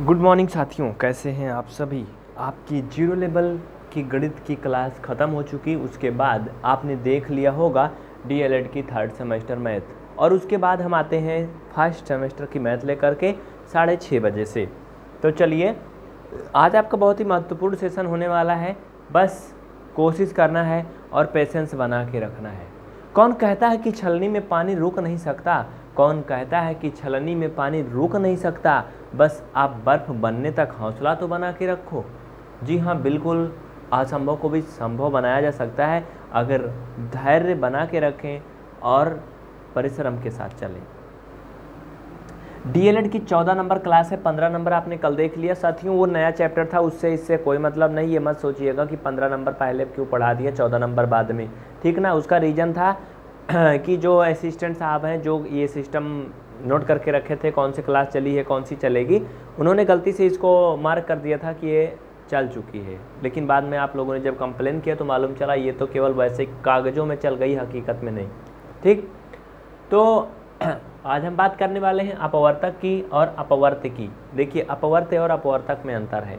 Good morning साथियों। कैसे हैं आप सभी? आपकी ज़ीरो लेवल की गणित की क्लास ख़त्म हो चुकी। उसके बाद आपने देख लिया होगा डीएलएड की थर्ड सेमेस्टर मैथ और उसके बाद हम आते हैं फ़र्स्ट सेमेस्टर की मैथ लेकर के साढ़े छः बजे से। तो चलिए, आज आपका बहुत ही महत्वपूर्ण सेशन होने वाला है। बस कोशिश करना है और पेशेंस बना के रखना है। कौन कहता है कि छलनी में पानी रुक नहीं सकता? कौन कहता है कि छलनी में पानी रुक नहीं सकता? बस आप बर्फ़ बनने तक हौसला तो बना के रखो। जी हाँ बिल्कुल, असंभव को भी संभव बनाया जा सकता है अगर धैर्य बना के रखें और परिश्रम के साथ चलें। डीएलएड की चौदह नंबर क्लास है, पंद्रह नंबर आपने कल देख लिया। साथियों, वो नया चैप्टर था, उससे इससे कोई मतलब नहीं, ये मत सोचिएगा कि पंद्रह नंबर पहले क्यों पढ़ा दिया, चौदह नंबर बाद में। ठीक ना, उसका रीज़न था कि जो असिस्टेंट साहब हैं, जो ये सिस्टम नोट करके रखे थे कौन सी क्लास चली है, कौन सी चलेगी। उन्होंने गलती से इसको मार्क कर दिया था कि ये चल चुकी है। लेकिन बाद में आप लोगों ने जब कंप्लेन किया तो मालूम चला ये तो केवल वैसे कागज़ों में चल गई, हकीकत में नहीं। ठीक? तो आज हम बात करने वाले हैं अपवर्तक की और अपवर्त की। देखिए, अपवर्त और अपवर्तक में अंतर है।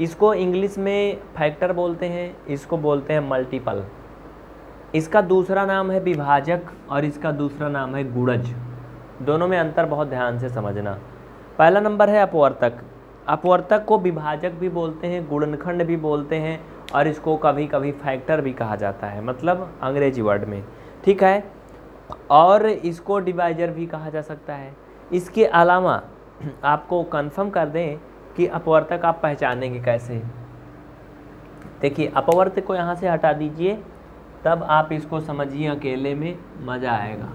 इसको इंग्लिश में फैक्टर बोलते हैं, इसको बोलते हैं मल्टीपल इसका दूसरा नाम है विभाजक और इसका दूसरा नाम है गुड़ज दोनों में अंतर बहुत ध्यान से समझना। पहला नंबर है अपवर्तक। अपवर्तक को विभाजक भी बोलते हैं, गुणनखंड भी बोलते हैं और इसको कभी कभी फैक्टर भी कहा जाता है मतलब अंग्रेज़ी वर्ड में। ठीक है? और इसको डिवाइजर भी कहा जा सकता है। इसके अलावा आपको कंफर्म कर दें कि अपवर्तक आप पहचानेंगे कैसे। देखिए अपवर्त को यहाँ से हटा दीजिए, तब आप इसको समझिए अकेले में, मज़ा आएगा।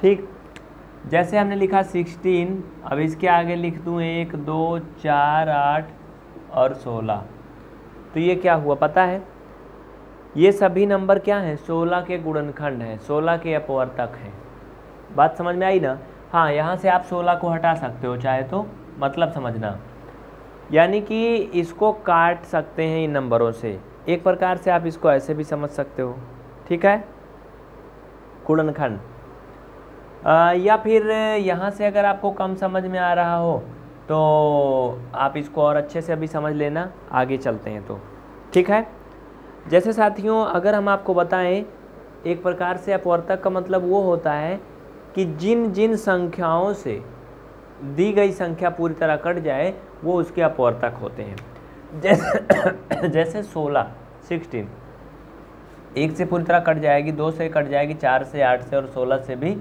ठीक? जैसे हमने लिखा सिक्सटीन, अब इसके आगे लिख दूँ एक, दो, चार, आठ और सोलह। तो ये क्या हुआ पता है? ये सभी नंबर क्या हैं? सोलह के गुणनखंड हैं, सोलह के अपवर्तक हैं। बात समझ में आई ना? हाँ यहाँ से आप सोलह को हटा सकते हो, चाहे तो मतलब समझना। यानी कि इसको काट सकते हैं इन नंबरों से। एक प्रकार से आप इसको ऐसे भी समझ सकते हो। ठीक है? गुणनखंड। या फिर यहाँ से अगर आपको कम समझ में आ रहा हो तो आप इसको और अच्छे से अभी समझ लेना, आगे चलते हैं तो। ठीक है? जैसे साथियों, अगर हम आपको बताएँ, एक प्रकार से अपवर्तक का मतलब वो होता है कि जिन जिन संख्याओं से दी गई संख्या पूरी तरह कट जाए, वो उसके अपवर्तक होते हैं। जैसे जैसे सोलह, सिक्सटीन, एक से पूरी तरह कट जाएगी, दो से कट जाएगी, चार से आठ से और सोलह से भी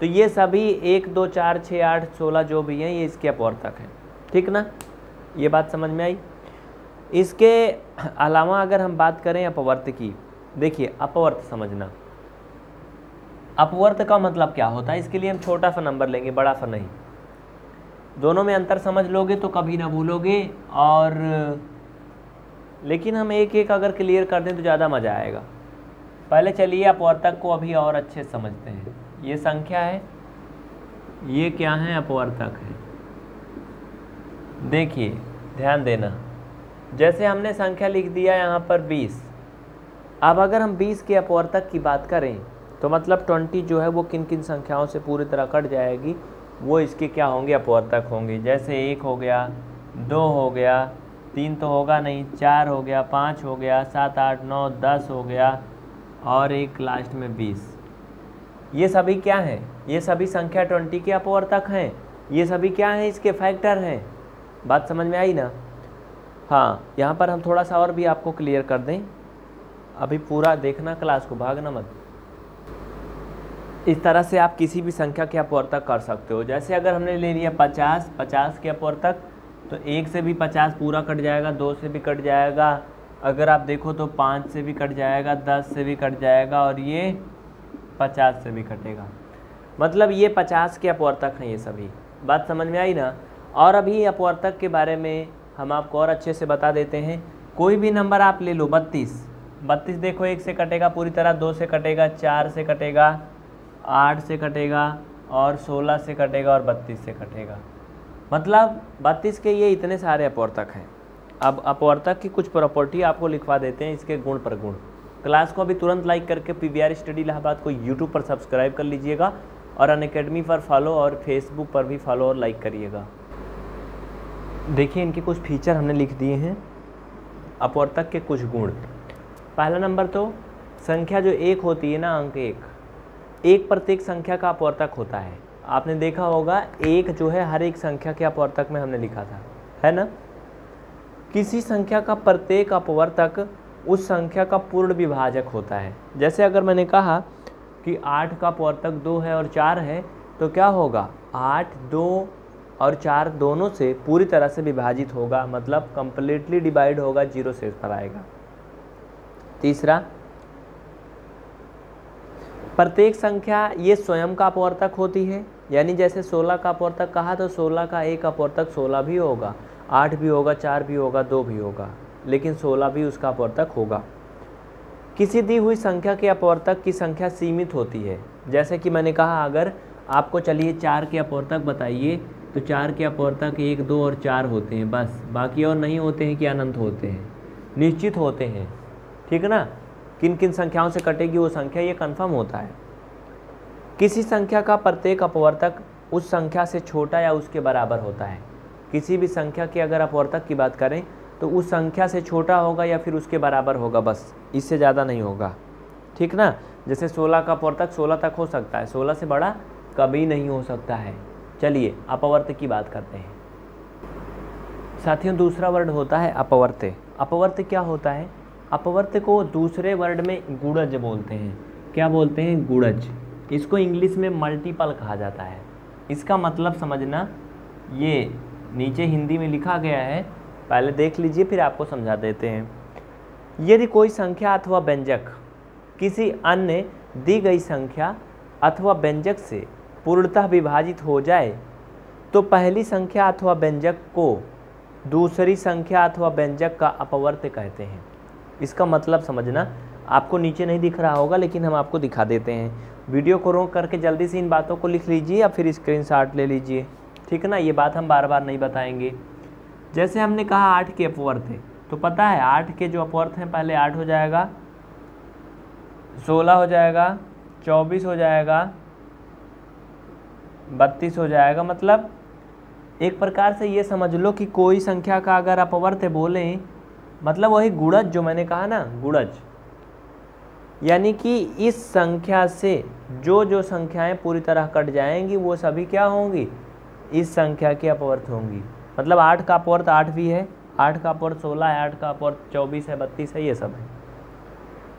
तो ये सभी एक, दो, चार छः आठ, सोलह जो भी हैं, ये इसके अपवर्तक हैं। ठीक ना? ये बात समझ में आई? इसके अलावा अगर हम बात करें अपवर्त की, देखिए, अपवर्त समझना। अपवर्त का मतलब क्या होता है? इसके लिए हम छोटा सा नंबर लेंगे, बड़ा सा नहीं। दोनों में अंतर समझ लोगे तो कभी ना भूलोगे और लेकिन हम एक एक अगर क्लियर कर दें तो ज़्यादा मज़ा आएगा। पहले चलिए अपवर्तक को अभी और अच्छे समझते हैं। ये संख्या है, ये क्या है, अपवर्तक है। देखिए, ध्यान देना, जैसे हमने संख्या लिख दिया यहाँ पर 20 अब अगर हम 20 के अपवर्तक की बात करें तो मतलब 20 जो है वो किन किन संख्याओं से पूरी तरह कट जाएगी, वो इसके क्या होंगे, अपवर्तक होंगे। जैसे एक हो गया, दो हो गया, तीन तो होगा नहीं, चार हो गया, पाँच हो गया, सात, आठ, नौ, दस हो गया, और एक लास्ट में बीस। ये सभी क्या हैं? ये सभी संख्या ट्वेंटी के अपवर्तक हैं। ये सभी क्या हैं? इसके फैक्टर हैं। बात समझ में आई ना? हाँ यहाँ पर हम थोड़ा सा और भी आपको क्लियर कर दें। अभी पूरा देखना क्लास को, भागना मत। इस तरह से आप किसी भी संख्या के अपवर्तक कर सकते हो। जैसे अगर हमने ले लिया पचास पचास के अपवर्तक तो एक से भी पचास पूरा कट जाएगा, दो से भी कट जाएगा। अगर आप देखो तो पाँच से भी कट जाएगा, दस से भी कट जाएगा, और ये पचास से भी कटेगा मतलब ये पचास के अपवर्तक हैं ये सभी। बात समझ में आई ना? और अभी अपवर्तक के बारे में हम आपको और अच्छे से बता देते हैं। कोई भी नंबर आप ले लो, बत्तीस। बत्तीस देखो, एक से कटेगा, पूरी तरह दो से कटेगा, चार से कटेगा, आठ से कटेगा, और सोलह से कटेगा, और बत्तीस से कटेगा। मतलब बत्तीस के ये इतने सारे अपवर्तक हैं। अब अपवर्तक की कुछ प्रॉपर्टी आपको लिखवा देते हैं, इसके गुण पर गुण क्लास को अभी तुरंत लाइक करके P V R study Allahabad को यूट्यूब पर सब्सक्राइब कर लीजिएगा और अन अकेडमी पर फॉलो और फेसबुक पर भी फॉलो और लाइक करिएगा। देखिए, इनके कुछ फीचर हमने लिख दिए हैं। अपवर्तक के कुछ गुण। पहला नंबर तो संख्या जो एक होती है ना, अंक एक एक प्रत्येक संख्या का अपवर्तक होता है। आपने देखा होगा, एक जो है, हर एक संख्या के अपवर्तक में हमने लिखा था। है ना? किसी संख्या का प्रत्येक अपवर्तक उस संख्या का पूर्ण विभाजक होता है। जैसे अगर मैंने कहा कि आठ का अपवर्तक दो है और चार है तो क्या होगा? आठ, दो और चार दोनों से पूरी तरह से विभाजित होगा मतलब कंप्लीटली डिवाइड होगा ज़ीरो से पर आएगा। तीसरा, प्रत्येक संख्या ये स्वयं का अपवर्तक होती है, यानी जैसे 16 का अपवर्तक कहा तो 16 का एक अपवर्तक 16 भी होगा, आठ भी होगा, चार भी होगा, दो भी होगा। लेकिन 16 भी उसका अपवर्तक होगा। किसी दी हुई संख्या के अपवर्तक की संख्या सीमित होती है। जैसे कि मैंने कहा, अगर आपको चलिए चार के अपवर्तक बताइए तो चार के अपवर्तक एक, दो और चार होते हैं, बस। बाकी और नहीं होते हैं कि अनंत होते हैं। निश्चित होते हैं। ठीक है ना? किन किन संख्याओं से कटेगी वो संख्या, ये कन्फर्म होता है। किसी संख्या का प्रत्येक अपवर्तक उस संख्या से छोटा या उसके बराबर होता है। किसी भी संख्या के अगर अपवर्तक की बात करें तो उस संख्या से छोटा होगा या फिर उसके बराबर होगा, बस इससे ज़्यादा नहीं होगा। ठीक ना? जैसे 16 का अपवर्तक 16 तक हो सकता है 16 से बड़ा कभी नहीं हो सकता है। चलिए, अपवर्त की बात करते हैं। साथियों, दूसरा वर्ड होता है अपवर्त। अपवर्त क्या होता है? अपवर्त को दूसरे वर्ड में गुड़ज बोलते हैं। क्या बोलते हैं? गुड़ज इसको इंग्लिश में मल्टीपल कहा जाता है। इसका मतलब समझना ये नीचे हिंदी में लिखा गया है पहले देख लीजिए, फिर आपको समझा देते हैं। यदि कोई संख्या अथवा व्यंजक किसी अन्य दी गई संख्या अथवा व्यंजक से पूर्णतः विभाजित हो जाए तो पहली संख्या अथवा व्यंजक को दूसरी संख्या अथवा व्यंजक का अपवर्त कहते हैं। इसका मतलब समझना आपको नीचे नहीं दिख रहा होगा, लेकिन हम आपको दिखा देते हैं। वीडियो को रोक करके जल्दी से इन बातों को लिख लीजिए या फिर स्क्रीनशॉट ले लीजिए। ठीक है ना? ये बात हम बार बार नहीं बताएँगे। जैसे हमने कहा आठ के अपवर्थ है तो पता है आठ के जो अपवर्त हैं, पहले आठ हो जाएगा, सोलह हो जाएगा, चौबीस हो जाएगा, बत्तीस हो जाएगा मतलब एक प्रकार से ये समझ लो कि कोई संख्या का अगर अपवर्त बोलें मतलब वही गुड़ज जो मैंने कहा ना गुड़ज यानी कि इस संख्या से जो जो संख्याएँ पूरी तरह कट जाएँगी, वो सभी क्या होंगी? इस संख्या के अपवर्थ होंगी। मतलब आठ का अपवर्त आठ भी है, आठ का अपवर्त सोलह है, आठ का अपवर्त चौबीस है, बत्तीस है, ये सब है।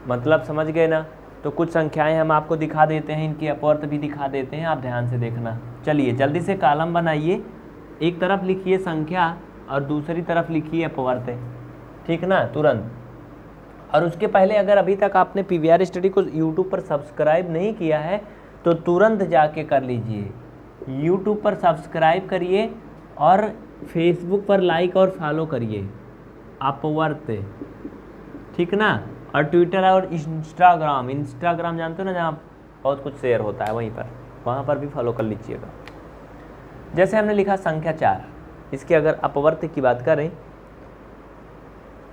मतलब समझ गए ना? तो कुछ संख्याएँ हम आपको दिखा देते हैं, इनकी अपवर्त भी दिखा देते हैं, आप ध्यान से देखना। चलिए, जल्दी से कालम बनाइए। एक तरफ़ लिखिए संख्या और दूसरी तरफ़ लिखिए अपवर्त। ठीक ना? तुरंत। और उसके पहले अगर अभी तक आपने पी वी आर स्टडी को यूट्यूब पर सब्सक्राइब नहीं किया है तो तुरंत जाके कर लीजिए। यूट्यूब पर सब्सक्राइब करिए और फेसबुक पर लाइक और फॉलो करिए। आप अपवर्त ठीक ना? और ट्विटर और इंस्टाग्राम इंस्टाग्राम जानते हो ना जहाँ बहुत कुछ शेयर होता है वहीं पर? वहाँ पर भी फॉलो कर लीजिएगा। जैसे हमने लिखा संख्या चार, इसके अगर अपवर्त की बात करें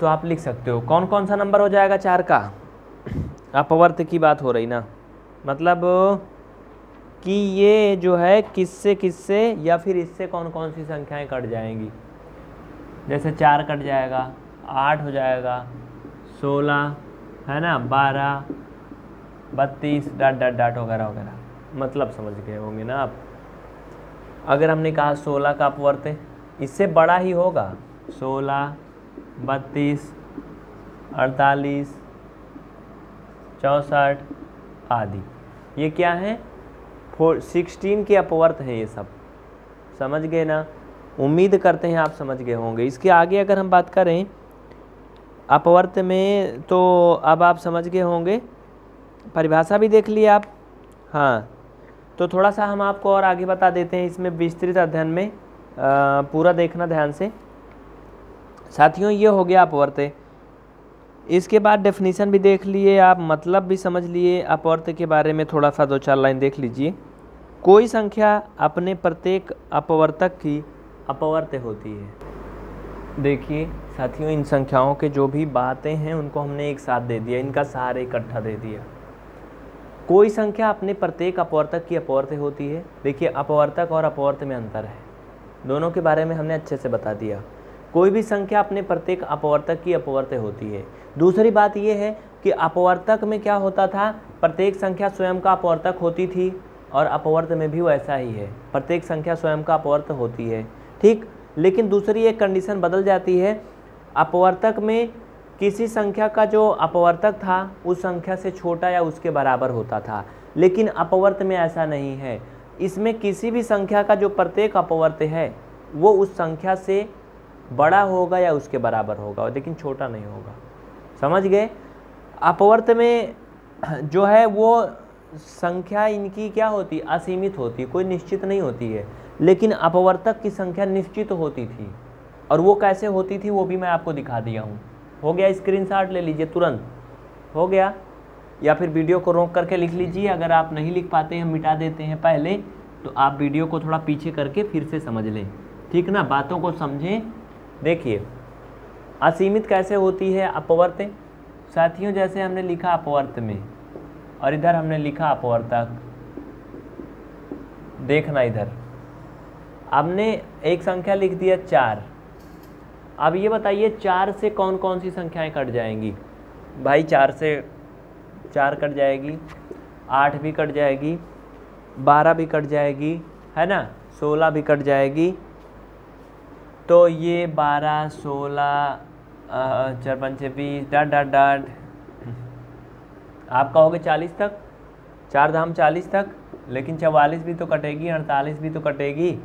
तो आप लिख सकते हो। कौन कौन सा नंबर हो जाएगा चार का? अपवर्त की बात हो रही ना? मतलब कि ये जो है, किससे किससे या फिर इससे कौन कौन सी संख्याएँ कट जाएँगी? जैसे चार कट जाएगा, आठ हो जाएगा, सोलह, है ना, बारह, बत्तीस, डाट डाट डाट वगैरह वगैरह। मतलब समझ गए होंगे ना आप? अगर हमने कहा सोलह का अपवर्त इससे बड़ा ही होगा। सोलह, बत्तीस, अड़तालीस, चौंसठ आदि। ये क्या है? फोर सिक्सटीन के अपवर्त हैं ये सब। समझ गए ना? उम्मीद करते हैं आप समझ गए होंगे। इसके आगे अगर हम बात करें अपवर्त में तो अब आप समझ गए होंगे। परिभाषा भी देख लिए आप? हाँ। तो थोड़ा सा हम आपको और आगे बता देते हैं इसमें विस्तृत अध्ययन में। आ, पूरा देखना ध्यान से। साथियों ये हो गया अपवर्त। इसके बाद डेफिनीशन भी देख लिए, आप मतलब भी समझ लिए अपवर्त के बारे में थोड़ा सा दो चार लाइन देख लीजिए। कोई संख्या अपने प्रत्येक अपवर्तक की अपवर्त होती है। देखिए, साथियों, इन संख्याओं के जो भी बातें हैं, उनको हमने एक साथ दे दिया, इनका सारे इकट्ठा दे दिया। कोई संख्या अपने प्रत्येक अपवर्तक की अपवर्त होती है। देखिए, अपवर्तक और अपवर्त में अंतर है। दोनों के बारे में हमने अच्छे से बता दिया। कोई भी संख्या अपने प्रत्येक अपवर्तक की अपवर्त्य होती है। दूसरी बात यह है कि अपवर्तक में क्या होता था? प्रत्येक संख्या स्वयं का अपवर्तक होती थी और अपवर्त में भी वैसा ही है। प्रत्येक संख्या स्वयं का अपवर्त होती है। ठीक? लेकिन दूसरी एक कंडीशन बदल जाती है। अपवर्तक में किसी संख्या का जो अपवर्तक था, उस संख्या से छोटा या उसके बराबर होता था। लेकिन अपवर्त में ऐसा नहीं है। इसमें किसी भी संख्या का जो प्रत्येक अपवर्त है, वो उस संख्या से बड़ा होगा या उसके बराबर होगा लेकिन छोटा नहीं होगा। समझ गए? अपवर्त में जो है वो संख्या इनकी क्या होती? असीमित होती, कोई निश्चित नहीं होती है। लेकिन अपवर्तक की संख्या निश्चित होती थी, और वो कैसे होती थी वो भी मैं आपको दिखा दिया हूँ। हो गया स्क्रीनशॉट ले लीजिए तुरंत। हो गया? या फिर वीडियो को रोक करके लिख लीजिए। अगर आप नहीं लिख पाते हैं, मिटा देते हैं पहले तो आप वीडियो को थोड़ा पीछे करके फिर से समझ लें। ठीक ना? बातों को समझें। देखिए, असीमित कैसे होती है अपवर्त साथियों, जैसे हमने लिखा अपवर्त में, और इधर हमने लिखा अपवर्तक। देखना इधर। हमने एक संख्या लिख दिया चार। अब ये बताइए, चार से कौन कौन सी संख्याएँ कट जाएँगी? भाई, चार से, चार कट जाएगी, आठ भी कट जाएगी, बारह भी कट जाएगी, है ना? सोलह भी कट जाएगी तो ये बारह, सोलह चार पंचे बीस, डाट डाट डाट। आप कहोगे चालीस तक? चार धाम चालीस तक? लेकिन चवालीस भी तो कटेगी, अड़तालीस भी तो कटेगी।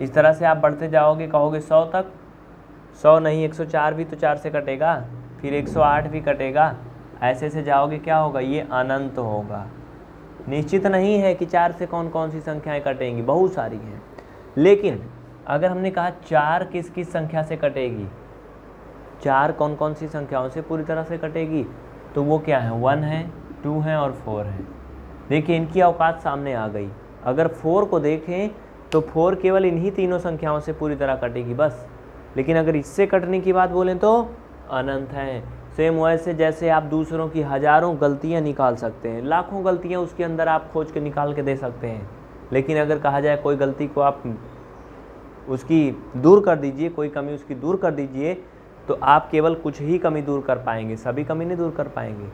इस तरह से आप बढ़ते जाओगे, कहोगे सौ तक? सौ नहीं, एक सौ चार भी तो चार से कटेगा। फिर एक सौ आठ भी कटेगा। ऐसे से जाओगे, क्या होगा? ये अनंत होगा। निश्चित नहीं है कि चार से कौन कौन सी संख्याएँ कटेंगी, बहुत सारी हैं। लेकिन अगर हमने कहा चार किस किस संख्या से कटेगी? चार कौन कौन सी संख्याओं से पूरी तरह से कटेगी? तो वो क्या है? वन है, टू है और फोर है। देखिए, इनकी औकात सामने आ गई। अगर फोर को देखें तो फोर केवल इन्हीं तीनों संख्याओं से पूरी तरह कटेगी बस। लेकिन अगर इससे कटने की बात बोलें तो अनंत है। सेम वैसे जैसे आप दूसरों की हज़ारों गलतियाँ निकाल सकते हैं। लाखों गलतियाँ उसके अंदर आप खोज के निकाल के दे सकते हैं। लेकिन अगर कहा जाए कोई गलती को आप उसकी दूर कर दीजिए, कोई कमी उसकी दूर कर दीजिए तो आप केवल कुछ ही कमी दूर कर पाएँगे, सभी कमी नहीं दूर कर पाएँगे।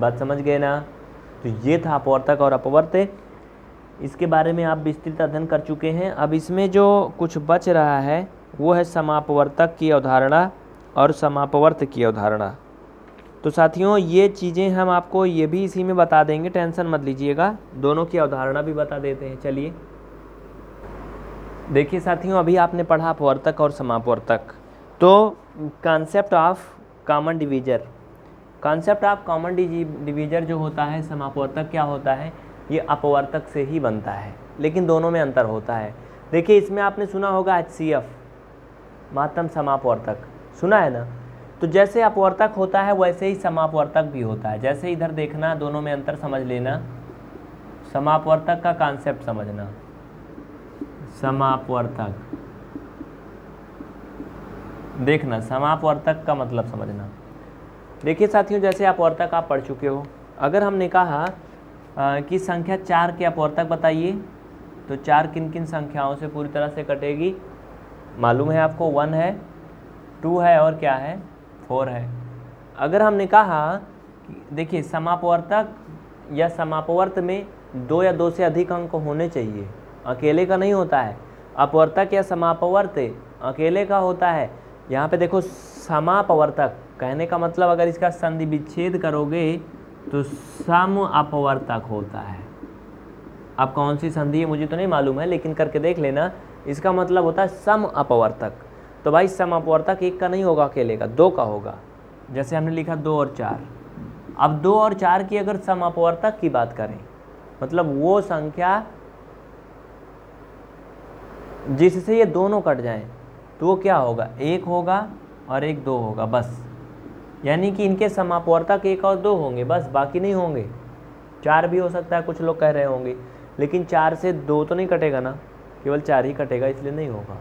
बात समझ गए ना? तो ये था अपवर्तक और अपवर्त। इसके बारे में आप विस्तृत अध्ययन कर चुके हैं। अब इसमें जो कुछ बच रहा है, वो है समापवर्तक की अवधारणा और समापवर्त की अवधारणा। तो साथियों, ये चीज़ें हम आपको ये भी इसी में बता देंगे। टेंशन मत लीजिएगा। दोनों की अवधारणा भी बता देते हैं। चलिए। देखिए साथियों, अभी आपने पढ़ा अपवर्तक और समापवर्तक। तो concept of common divisor concept of common divisor जो होता है, समापवर्तक क्या होता है? ये अपवर्तक से ही बनता है, लेकिन दोनों में अंतर होता है। देखिए, इसमें आपने सुना होगा एच सी एफ़ महत्तम समापवर्तक। सुना है ना? तो जैसे अपवर्तक होता है, वैसे ही समापवर्तक भी होता है। जैसे इधर देखना, दोनों में अंतर समझ लेना। समापवर्तक का कॉन्सेप्ट समझना। समापवर्तक। देखना, समापवर्तक का मतलब समझना। देखिए साथियों, जैसे अपवर्तक आप पढ़ चुके हो, अगर हमने कहा कि संख्या चार के अपवर्तक बताइए तो चार किन किन संख्याओं से पूरी तरह से कटेगी? मालूम है आपको, वन है, टू है और क्या है? फोर है। अगर हमने कहा देखिए, समापवर्तक या समापवर्त में दो या दो से अधिक अंक होने चाहिए अकेले का नहीं होता है। अपवर्तक या समापवर्त, अकेले का होता है। यहाँ पे देखो, समापवर्तक, कहने का मतलब अगर इसका संधि विच्छेद करोगे तो सम अपवर्तक होता है। अब कौन सी संधि है, मुझे तो नहीं मालूम है, लेकिन करके देख लेना, इसका मतलब होता है सम अपवर्तक तो भाई सम अपवर्तक एक का नहीं होगा, अकेले का, दो का होगा। जैसे हमने लिखा दो और चार। अब दो और चार की अगर सम अपवर्तक की बात करें मतलब वो संख्या जिससे ये दोनों कट जाएँ तो वो क्या होगा? एक होगा और एक दो होगा, बस। यानी कि इनके समापवर्तक एक और दो होंगे, बस, बाकी नहीं होंगे। चार भी हो सकता है, कुछ लोग कह रहे होंगे, लेकिन चार से दो तो नहीं कटेगा ना? केवल चार ही कटेगा, इसलिए नहीं होगा।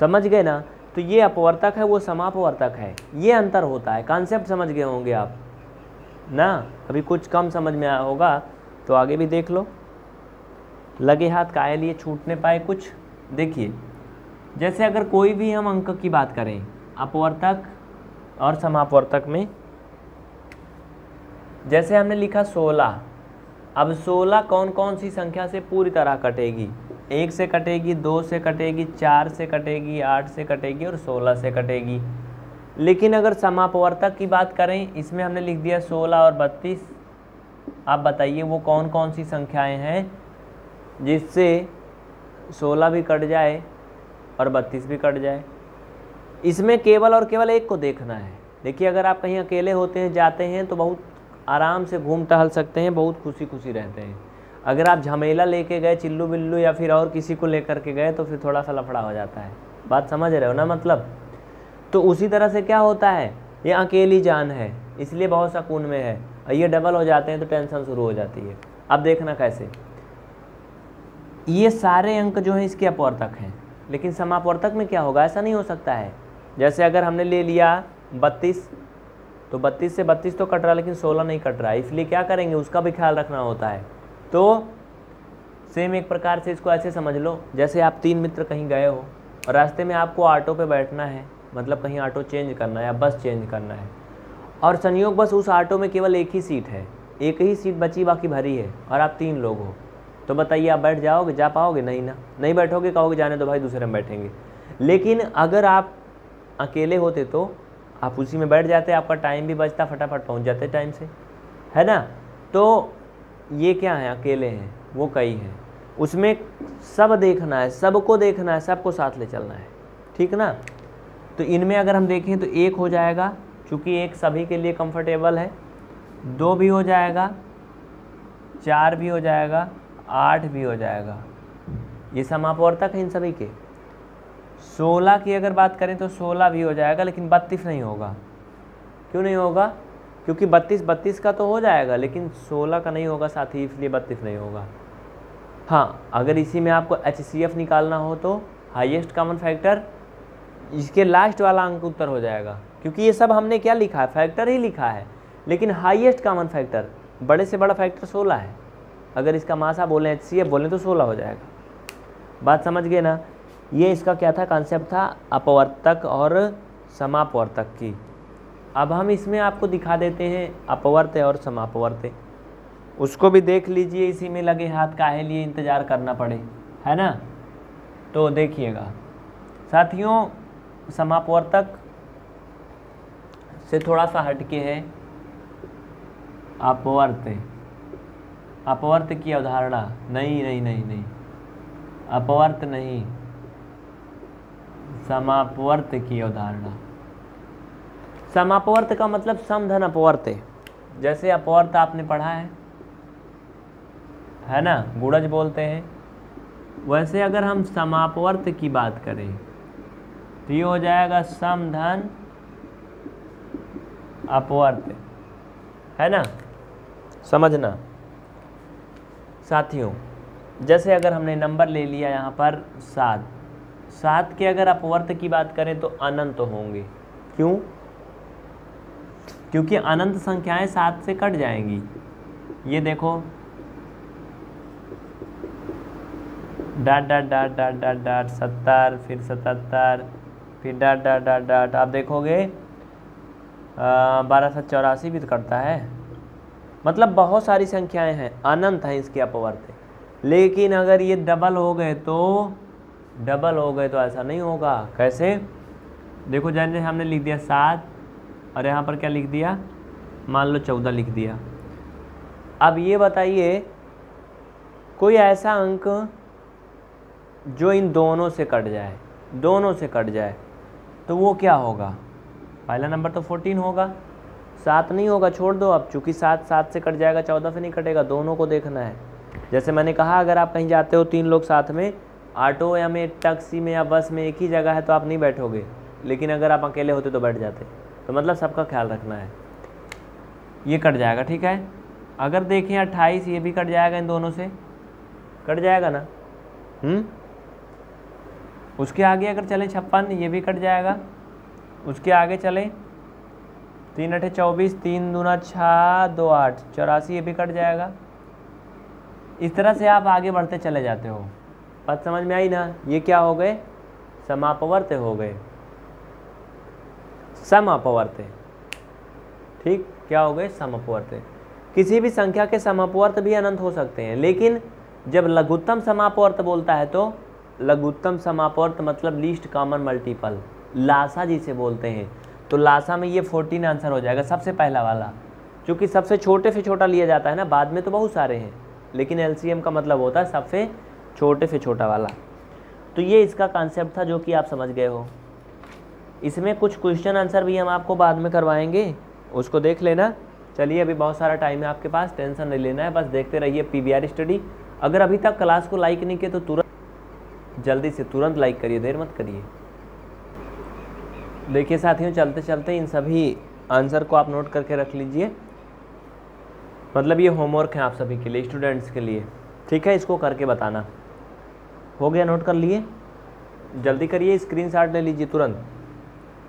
समझ गए ना? तो ये अपवर्तक है, वो समापवर्तक है। ये अंतर होता है। कॉन्सेप्ट समझ गए होंगे आप। ना? अभी कुछ कम समझ में आया होगा तो आगे भी देख लो। लगे हाथ काहे लिए छूटने पाए कुछ? देखिए, जैसे अगर कोई भी हम अंक की बात करें, अपवर्तक और समापवर्तक में, जैसे हमने लिखा सोलह, अब सोलह कौन कौन सी संख्या से पूरी तरह कटेगी? एक से कटेगी, दो से कटेगी, चार से कटेगी, आठ से कटेगी और सोलह से कटेगी। लेकिन अगर समापवर्तक की बात करें, इसमें हमने लिख दिया सोलह और बत्तीस। आप बताइए वो कौन कौन सी संख्याएँ हैं जिससे सोलह भी कट जाए और बत्तीस भी कट जाए, इसमें केवल और केवल एक को देखना है। देखिए, अगर आप कहीं अकेले होते हैं, जाते हैं तो बहुत आराम से घूम टहल सकते हैं, बहुत खुशी खुशी रहते हैं। अगर आप झमेला लेके गए, चिल्लू बिल्लू या फिर और किसी को लेकर के गए तो फिर थोड़ा सा लफड़ा हो जाता है। बात समझ रहे हो ना मतलब? तो उसी तरह से क्या होता है? ये अकेली जान है, इसलिए बहुत सकून में है। ये डबल हो जाते हैं तो टेंशन शुरू हो जाती है। अब देखना कैसे? ये सारे अंक जो हैं इसके अपवर्तक हैं। लेकिन समापवर्तक में क्या होगा? ऐसा नहीं हो सकता है। जैसे अगर हमने ले लिया बत्तीस तो बत्तीस से बत्तीस तो कट रहा, लेकिन सोलह नहीं कट रहा। इसलिए क्या करेंगे? उसका भी ख्याल रखना होता है। तो सेम एक प्रकार से इसको ऐसे समझ लो। जैसे आप तीन मित्र कहीं गए हो और रास्ते में आपको ऑटो पे बैठना है मतलब कहीं ऑटो चेंज करना है या बस चेंज करना है। और संयोग बस उस ऑटो में केवल एक ही सीट है। एक ही सीट बची, बाकी भरी है। और आप तीन लोग हो। तो बताइए, आप बैठ जाओगे, जा पाओगे? नहीं ना। नहीं बैठोगे, कहोगे जाने दो भाई, दूसरे में बैठेंगे। लेकिन अगर आप अकेले होते तो आप उसी में बैठ जाते, आपका टाइम भी बचता, फटाफट पहुँच जाते टाइम से। है ना? तो ये क्या है? अकेले हैं, वो कई हैं। उसमें सब देखना है, सबको देखना है, सबको साथ ले चलना है। ठीक ना? तो इनमें अगर हम देखें तो एक हो जाएगा क्योंकि एक सभी के लिए कंफर्टेबल है। दो भी हो जाएगा, चार भी हो जाएगा आठ भी हो जाएगा। ये समापवर्तक है इन सभी के। सोलह की अगर बात करें तो सोलह भी हो जाएगा, लेकिन बत्तीस नहीं होगा। क्यों नहीं होगा? क्योंकि बत्तीस बत्तीस का तो हो जाएगा, लेकिन सोलह का नहीं होगा साथ ही, इसलिए बत्तीस नहीं होगा। हाँ अगर इसी में आपको एचसीएफ निकालना हो तो हाईएस्ट कॉमन फैक्टर इसके लास्ट वाला अंक उत्तर हो जाएगा। क्योंकि ये सब हमने क्या लिखा है? फैक्टर ही लिखा है। लेकिन हाईएस्ट कॉमन फैक्टर बड़े से बड़ा फैक्टर सोलह है। अगर इसका मासा बोलें एच बोलें तो सोलह हो जाएगा। बात समझ गए ना? ये इसका क्या था? कॉन्सेप्ट था अपवर्तक और समापवर्तक की। अब हम इसमें आपको दिखा देते हैं अपवर्त और समापवर्त। उसको भी देख लीजिए, इसी में लगे हाथ काहे लिए इंतज़ार करना पड़े, है ना? तो देखिएगा। साथियों, समापवर्तक से थोड़ा सा हटके है, अपवर्त। अपवर्त की अवधारणा। नहीं नहीं नहीं नहीं। अपवर्त नहीं। समापवर्त की अवधारणा। समापवर्त का मतलब समधन अपवर्त जैसे अपवर्त आपने पढ़ा है है ना? गुड़ज बोलते हैं। वैसे अगर हम समापवर्त की बात करें तो ये हो जाएगा समधन अपवर्त। है ना? समझना। साथियों, जैसे अगर हमने नंबर ले लिया यहाँ पर सात सात के अगर अपवर्त की बात करें तो अनंत होंगे। क्यों? क्योंकि अनंत संख्याएँ सात से कट जाएँगी। ये देखो। Dot dot dot dot dot dot, सत्तर, फिर सतहत्तर, फिर डाट डाट डाट डाट। आप देखोगे बारह सौ चौरासी भी तो करता है। मतलब बहुत सारी संख्याएँ हैं, अनंत हैं इसके अपवर्त लेकिन अगर ये डबल हो गए तो डबल हो गए तो ऐसा नहीं होगा। कैसे? देखो, जैसे हमने लिख दिया सात, और यहाँ पर क्या लिख दिया? मान लो चौदह लिख दिया। अब ये बताइए, कोई ऐसा अंक जो इन दोनों से कट जाए, दोनों से कट जाए तो वो क्या होगा? पहला नंबर तो फोर्टीन होगा। सात नहीं होगा, छोड़ दो अब। चूँकि सात सात से कट जाएगा, चौदह से नहीं कटेगा, दोनों को देखना है। जैसे मैंने कहा, अगर आप कहीं जाते हो तीन लोग साथ में, ऑटो या में, टैक्सी में या बस में एक ही जगह है तो आप नहीं बैठोगे। लेकिन अगर आप अकेले होते तो बैठ जाते। तो मतलब सबका ख्याल रखना है। ये कट जाएगा, ठीक है? अगर देखें अट्ठाईस, ये भी कट जाएगा इन दोनों से। कट जाएगा ना? हम्म? उसके आगे अगर चलें छप्पन, ये भी कट जाएगा। उसके आगे चलें तीन अठे चौबीस, तीन दूना छः, दो आठ, चौरासी, ये भी कट जाएगा। इस तरह से आप आगे बढ़ते चले जाते हो। बात समझ में आई ना? ये क्या हो गए? समापवर्त हो गए। समापवर्त। ठीक? क्या हो गए? समापवर्त। किसी भी संख्या के समापवर्त भी अनंत हो सकते हैं, लेकिन जब लघुत्तम समापवर्त बोलता है तो लघुत्तम समापवर्त मतलब लीस्ट कॉमन मल्टीपल, लासा जिसे बोलते हैं। तो लासा में ये फोर्टीन आंसर हो जाएगा सबसे पहला वाला, क्योंकि सबसे छोटे से छोटा लिया जाता है ना, बाद में तो बहुत सारे हैं, लेकिन एलसीएम का मतलब होता है सबसे छोटे से छोटा वाला। तो ये इसका कॉन्सेप्ट था जो कि आप समझ गए हो। इसमें कुछ क्वेश्चन आंसर भी हम आपको बाद में करवाएँगे, उसको देख लेना। चलिए, अभी बहुत सारा टाइम है आपके पास टेंशन नहीं लेना है, बस देखते रहिए पीवीआर स्टडी अगर अभी तक क्लास को लाइक नहीं किए तो तुरंत जल्दी से तुरंत लाइक करिए, देर मत करिए। देखिए साथियों चलते चलते इन सभी आंसर को आप नोट करके रख लीजिए। मतलब ये होमवर्क है आप सभी के लिए, स्टूडेंट्स के लिए। ठीक है, इसको करके बताना। हो गया नोट कर लिए? जल्दी करिए स्क्रीन शॉट ले लीजिए तुरंत।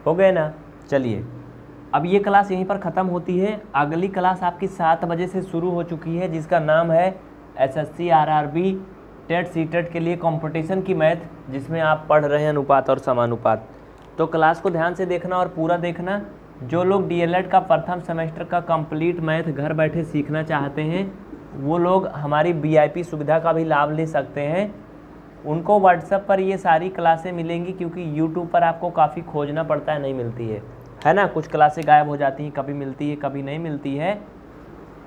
हो गए ना? चलिए। अब ये क्लास यहीं पर ख़त्म होती है। अगली क्लास आपकी सात बजे से शुरू हो चुकी है, जिसका नाम है S S C R R B TET C TET के लिए कंपटीशन की मैथ, जिसमें आप पढ़ रहे हैं अनुपात और समानुपात। तो क्लास को ध्यान से देखना और पूरा देखना। जो लोग डीएलएड का प्रथम सेमेस्टर का कंप्लीट मैथ घर बैठे सीखना चाहते हैं, वो लोग हमारी वीआईपी सुविधा का भी लाभ ले सकते हैं। उनको व्हाट्सएप पर ये सारी क्लासें मिलेंगी क्योंकि यूट्यूब पर आपको काफ़ी खोजना पड़ता है, नहीं मिलती है। है ना? कुछ क्लासें गायब हो जाती हैं, कभी मिलती है, कभी नहीं मिलती है।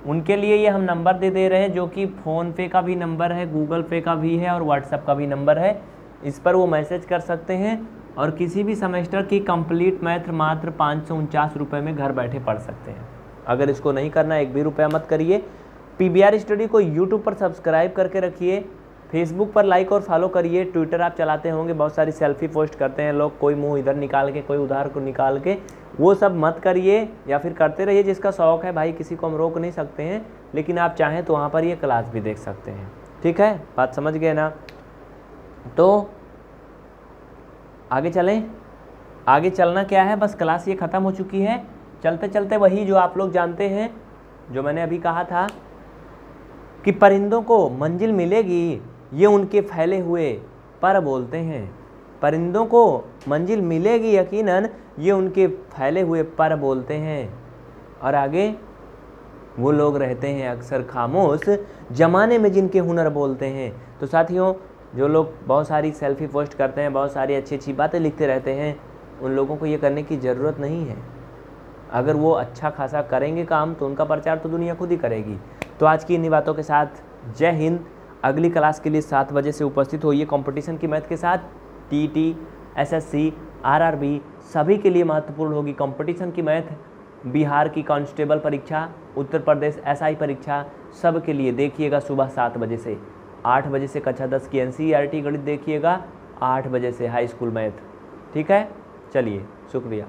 उनके लिए ये हम नंबर दे दे रहे हैं, जो कि फ़ोन पे का भी नंबर है गूगल पे का भी है और व्हाट्सएप का भी नंबर है। इस पर वो मैसेज कर सकते हैं। और किसी भी सेमेस्टर की कंप्लीट मैथ मात्र पाँच सौ उनचास रुपये में घर बैठे पढ़ सकते हैं। अगर इसको नहीं करना एक भी रुपया मत करिए। पीबीआर स्टडी को यूट्यूब पर सब्सक्राइब करके रखिए। फेसबुक पर लाइक और फॉलो करिए। ट्विटर आप चलाते होंगे, बहुत सारी सेल्फी पोस्ट करते हैं लोग, कोई मुँह इधर निकाल के, कोई उधार को निकाल के। वो सब मत करिए या फिर करते रहिए, जिसका शौक़ है भाई, किसी को हम रोक नहीं सकते हैं। लेकिन आप चाहें तो वहाँ पर ये क्लास भी देख सकते हैं। ठीक है? बात समझ गए ना? तो आगे चलें। आगे चलना क्या है? बस क्लास ये ख़त्म हो चुकी है। चलते चलते वही जो आप लोग जानते हैं, जो मैंने अभी कहा था कि परिंदों को मंजिल मिलेगी, ये उनके फैले हुए पर बोलते हैं। परिंदों को मंजिल मिलेगी यकीनन, ये उनके फैले हुए पर बोलते हैं। और आगे, वो लोग रहते हैं अक्सर खामोश, जमाने में जिनके हुनर बोलते हैं। तो साथियों जो लोग बहुत सारी सेल्फी पोस्ट करते हैं, बहुत सारी अच्छी अच्छी बातें लिखते रहते हैं, उन लोगों को ये करने की ज़रूरत नहीं है। अगर वो अच्छा खासा करेंगे काम तो उनका प्रचार तो दुनिया खुद ही करेगी। तो आज की इन्हीं बातों के साथ जय हिंद। अगली क्लास के लिए सात बजे से उपस्थित होइए कंपटीशन की मैथ के साथ। T T S S C R R B सभी के लिए महत्वपूर्ण होगी कंपटीशन की मैथ बिहार की कांस्टेबल परीक्षा, उत्तर प्रदेश एसआई परीक्षा, सब के लिए देखिएगा सुबह सात बजे से। आठ बजे से कक्षा दस की एन e गणित देखिएगा, आठ बजे से हाई स्कूल मैथ ठीक है? चलिए, शुक्रिया।